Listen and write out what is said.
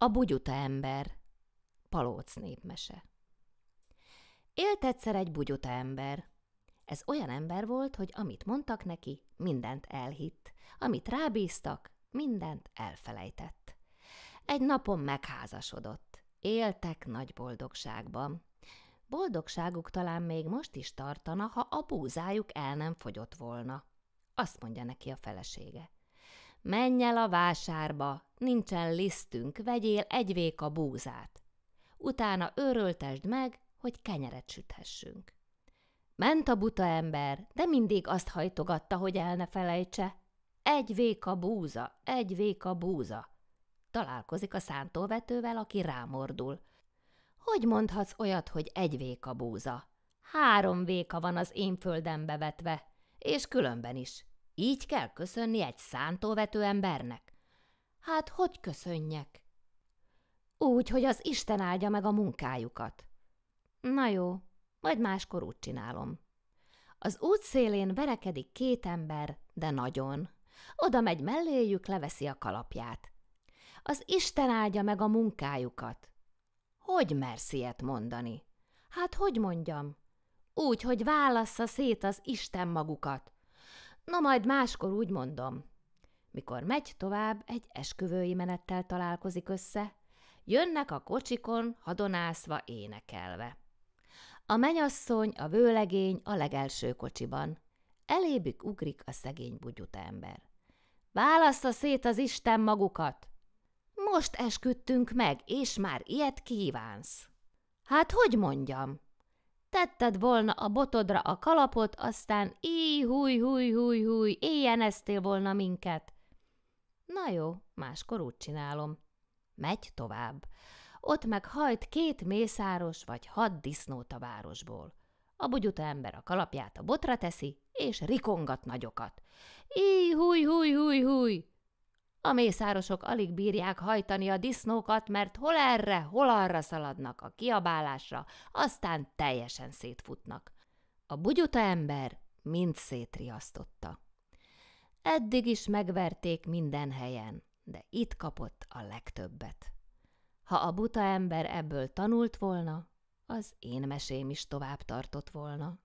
A bugyuta ember Palóc népmese Élt egyszer egy bugyuta ember. Ez olyan ember volt, hogy amit mondtak neki, mindent elhitt. Amit rábíztak, mindent elfelejtett. Egy napon megházasodott. Éltek nagy boldogságban. Boldogságuk talán még most is tartana, ha a búzájuk el nem fogyott volna. Azt mondja neki a felesége. Menj el a vásárba, nincsen lisztünk, vegyél egy véka búzát. Utána őröltesd meg, hogy kenyeret süthessünk. Ment a buta ember, de mindig azt hajtogatta, hogy el ne felejtse. Egy véka búza, egy véka búza. Találkozik a szántóvetővel, aki rámordul. Hogy mondhatsz olyat, hogy egy véka búza? Három véka van az én földembe vetve, és különben is. Így kell köszönni egy szántóvető embernek? Hát hogy köszönjek? Úgy, hogy az Isten áldja meg a munkájukat. Na jó, majd máskor úgy csinálom. Az út szélén verekedik két ember, de nagyon. Oda megy melléjük, leveszi a kalapját. Az Isten áldja meg a munkájukat. Hogy mersz ilyet mondani? Hát hogy mondjam? Úgy, hogy válassza szét az Isten magukat. Na majd máskor úgy mondom. Mikor megy tovább, egy esküvői menettel találkozik össze. Jönnek a kocsikon, hadonászva, énekelve. A menyasszony, a vőlegény a legelső kocsiban. Elébük ugrik a szegény bugyut ember. Válassza szét az Isten magukat! Most esküdtünk meg, és már ilyet kívánsz. Hát hogy mondjam? Tetted volna a botodra a kalapot, aztán íj, húj, húj, húj, húj, éjjeneztél volna minket. Na jó, máskor úgy csinálom. Megy tovább. Ott meg hajt két mészáros vagy hat disznót a városból. A bugyuta ember a kalapját a botra teszi, és rikongat nagyokat. Íj, húj, húj, húj, húj! A mészárosok alig bírják hajtani a disznókat, mert hol erre, hol arra szaladnak a kiabálásra, aztán teljesen szétfutnak. A bugyuta ember mind szétriasztotta. Eddig is megverték minden helyen, de itt kapott a legtöbbet. Ha a buta ember ebből tanult volna, az én mesém is tovább tartott volna.